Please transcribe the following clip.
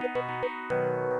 Música